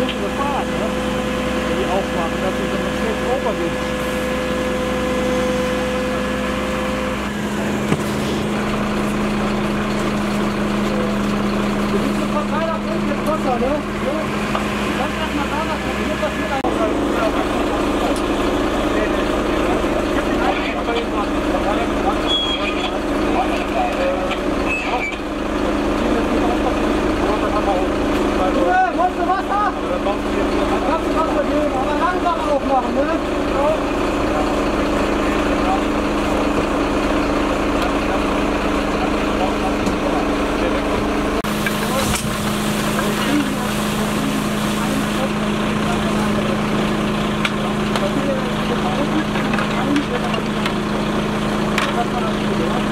großen Gefahr, ne? die aufmachen, dass sie so eine schlechte Oper sind. Verteiler bringt jetzt Wasser, ne? Thank you.